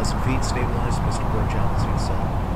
Uh, hands and feet stabilized. Mr. Burchell, seat set. Five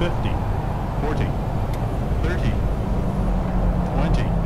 50, 40, 30, 20,